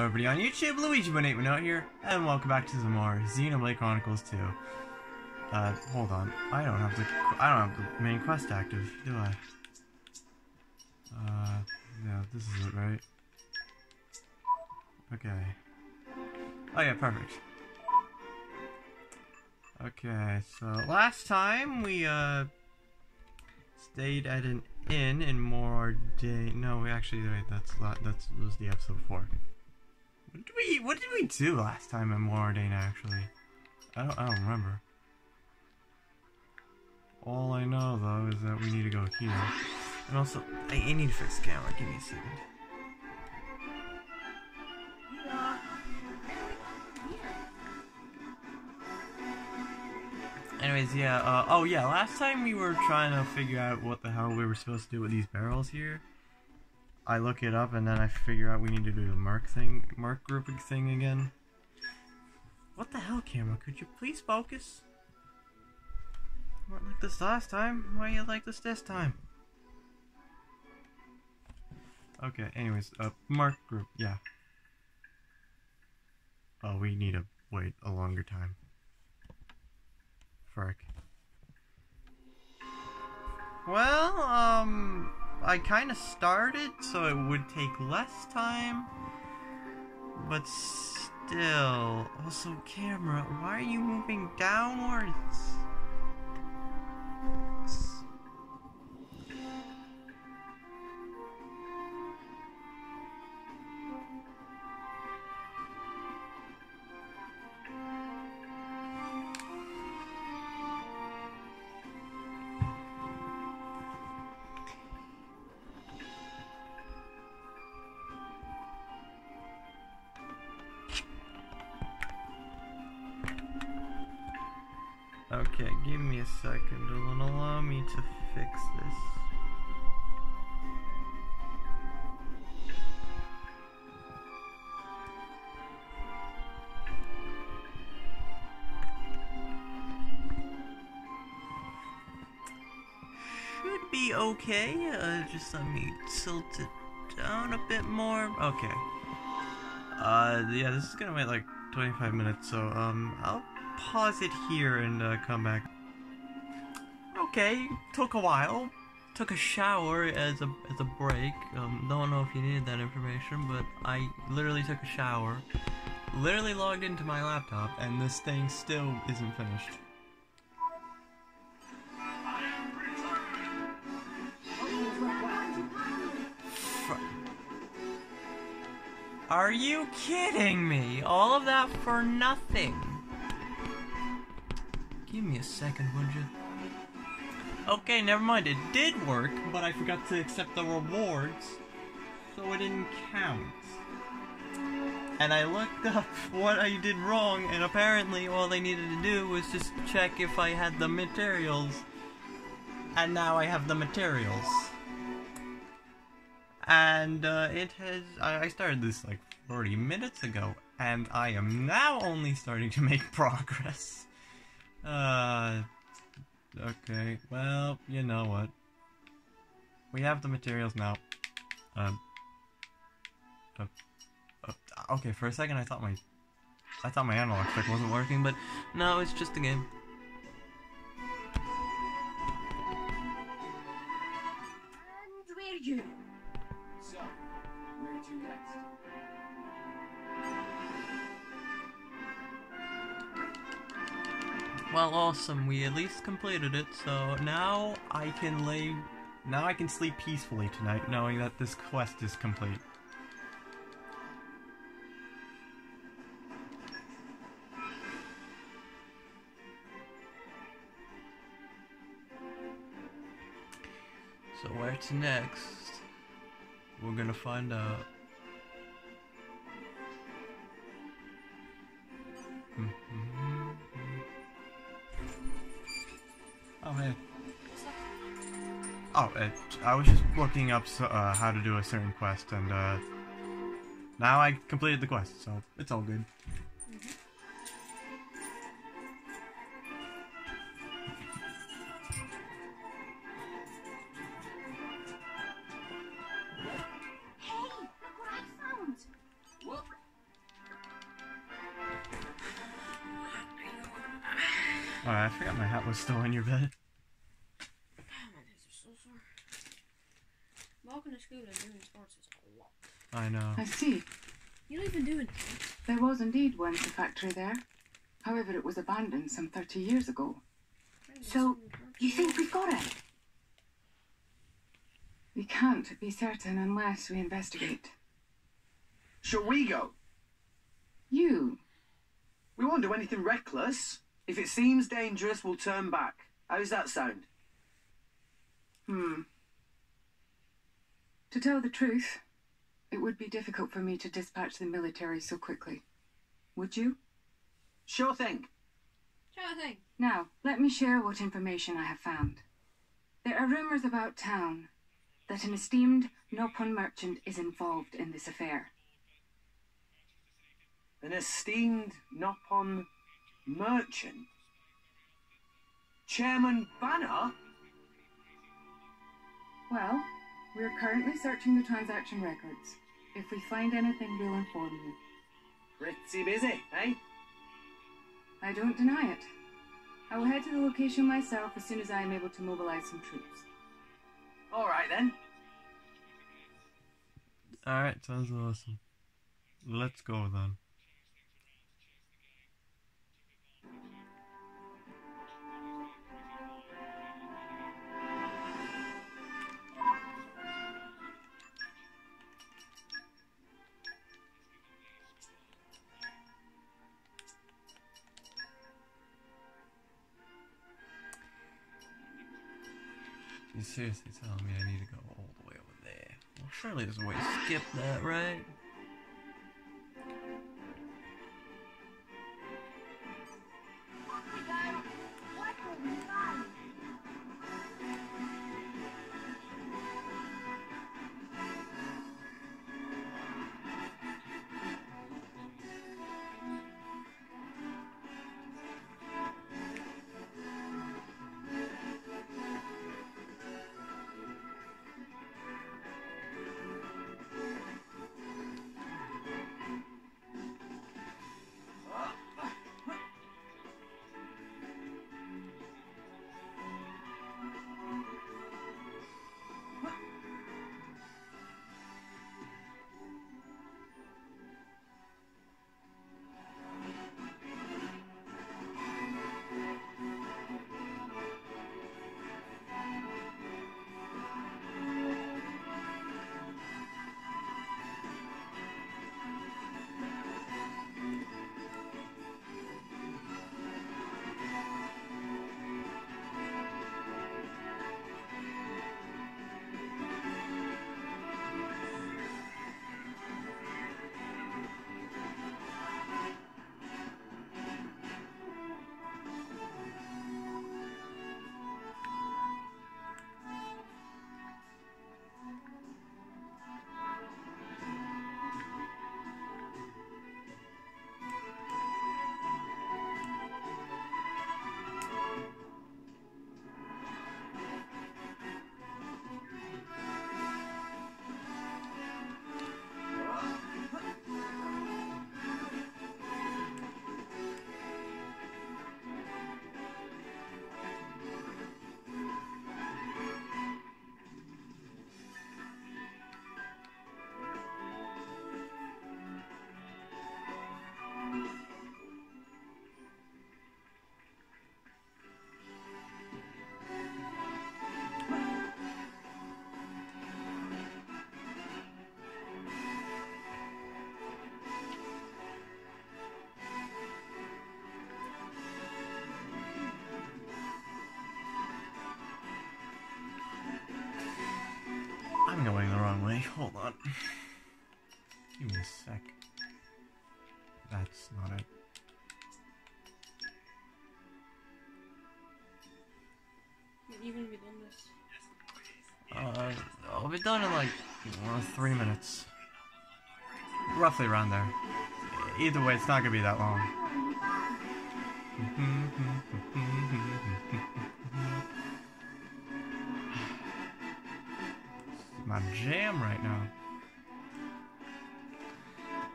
Hello everybody on YouTube, Luigi One Eight One here, and welcome back to some more Xenoblade Chronicles 2. Uh, hold on. I don't have the I don't have the main quest active, do I? Uh, yeah, this is it, right? Okay. Oh yeah, perfect. Okay, so last time we uh stayed at an inn in Mor Ardain. No, we actually, wait, that's that's was the episode before. What did we What did we do last time in Mor Ardain? Actually, I don't I don't remember. All I know though is that we need to go here, and also I, I need to fix the camera. Give me a second. Anyways, yeah, uh, oh yeah, last time we were trying to figure out what the hell we were supposed to do with these barrels here. I look it up and then I figure out we need to do the merc thing, merc grouping thing again. What the hell, camera? Could you please focus? You weren't like this last time. Why are you like this this time? Okay, anyways, uh, merc group, yeah. Oh, we need to wait a longer time. Frick. Well, um, I kind of started, so it would take less time. But still, also camera, why are you moving downwards? Okay, give me a second. It'll allow me to fix this. Should be okay. Uh, just let me tilt it down a bit more. Okay. Uh, yeah, this is gonna wait like 25 minutes, so, um, I'll pause it here and uh, come back. Okay, took a while. Took a shower as a as a break. Um, don't know if you needed that information, but I literally took a shower. Literally logged into my laptop, and this thing still isn't finished. Are you kidding me? All of that for nothing. Give me a second, would you? Okay, never mind. It did work, but I forgot to accept the rewards, so it didn't count. And I looked up what I did wrong, and apparently all they needed to do was just check if I had the materials. And now I have the materials. And uh, it has. I started this like 40 minutes ago, and I am now only starting to make progress. Uh, okay, well, you know what. We have the materials now. Um, uh, uh, okay, for a second I thought my, I thought my analog stick wasn't working, but no, it's just the game. Well, awesome. We at least completed it, so now I can lay... Now I can sleep peacefully tonight, knowing that this quest is complete. So where to next? We're gonna find out. Mm-hmm. Oh, Oh, it, I was just looking up so, uh, how to do a certain quest, and uh, now I completed the quest, so it's all good. Mm -hmm. Oh, I forgot my hat was still on your bed. I. I see. You don't even do it. There was indeed once a factory there. However, it was abandoned some 30 years ago. So, You think we've got it? We can't be certain unless we investigate. Shall we go? You. We won't do anything reckless. If it seems dangerous, we'll turn back. How does that sound? Hmm. To tell the truth, it would be difficult for me to dispatch the military so quickly. Would you? Sure thing. Sure thing. Now, let me share what information I have found. There are rumors about town that an esteemed Nopon merchant is involved in this affair. An esteemed Nopon merchant. Chairman Bana? Well, we're currently searching the transaction records. If we find anything, we'll inform you. Pretty busy, eh? I don't deny it. I will head to the location myself as soon as I am able to mobilize some troops. All right then. Alright, sounds awesome. Let's go then. You seriously telling me I need to go all the way over there? Well, surely there's a way to skip that, right? Hold on. Give me a sec. That's not it. You're gonna be done this. Uh, I'll be done in like uh, three minutes. Roughly around there. Either way, it's not gonna be that long. my jam right now.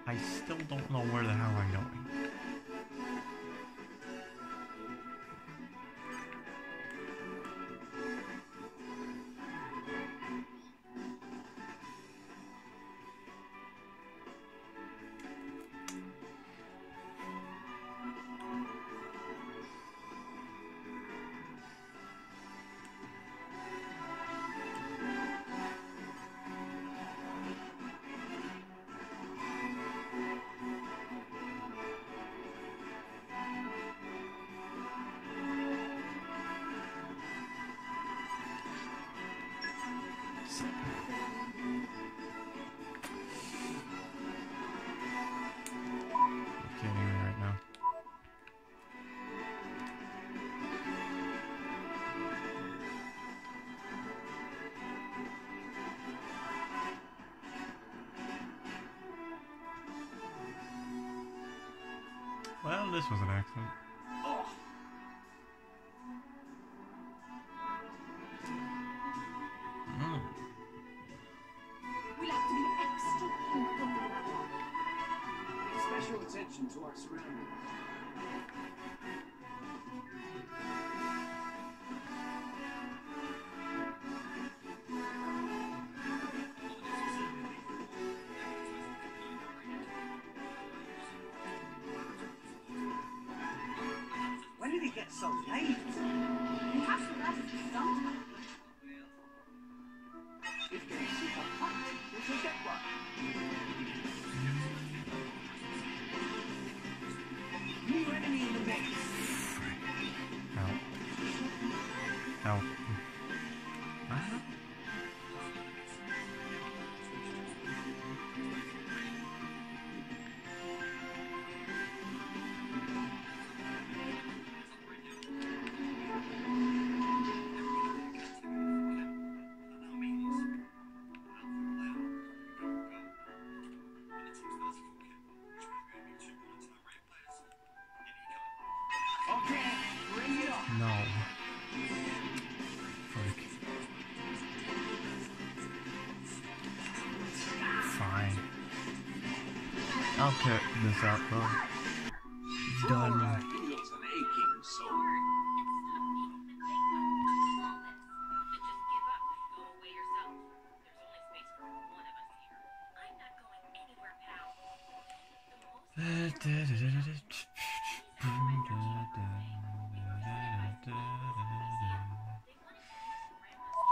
I still don't know where the hell I'm going. Well, this was an accident. So late? You have to rest sometime. Should get one. New enemy in the base. Ow. Ow. No. Freak. Fine. I'll cut this out though. Done.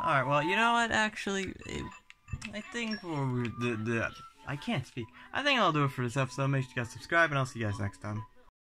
Alright, well, you know what? Actually, it, I think we're, the, the I can't speak. I think I'll do it for this episode. Make sure you guys subscribe, and I'll see you guys next time.